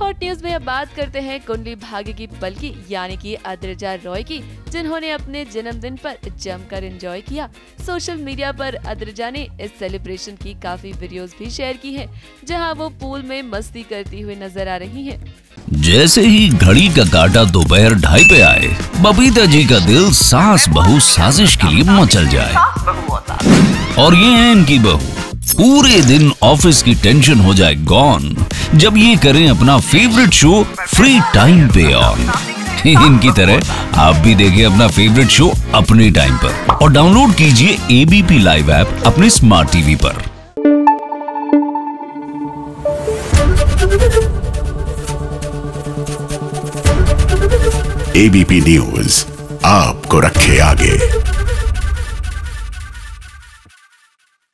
Hot news में अब बात करते हैं कुंडली भाग्य की बल्कि यानी कि अद्रजा रॉय की जिन्होंने अपने जन्मदिन पर जमकर एंजॉय किया। सोशल मीडिया पर अद्रजा ने इस सेलिब्रेशन की काफ़ी वीडियोस भी शेयर की हैं, जहाँ वो पूल में मस्ती करती हुई नज़र आ रही हैं। जैसे ही घड़ी का काटा दोपहर ढाई पे आए बबीता जी का दिल सास बहू साजिश के लिए मचल जाए। और ये है इनकी बहू। पूरे दिन ऑफ़िस की टेंशन हो जाए गॉन जब ये करें अपना फेवरेट शो फ्री टाइम पे ऑन इनकी तरह आप भी देखें अपना फेवरेट शो अपने टाइम पर। और डाउनलोड कीजिए एबीपी लाइव ऐप अपने स्मार्ट टीवी पर। एबीपी न्यूज़ आपको रखे आगे।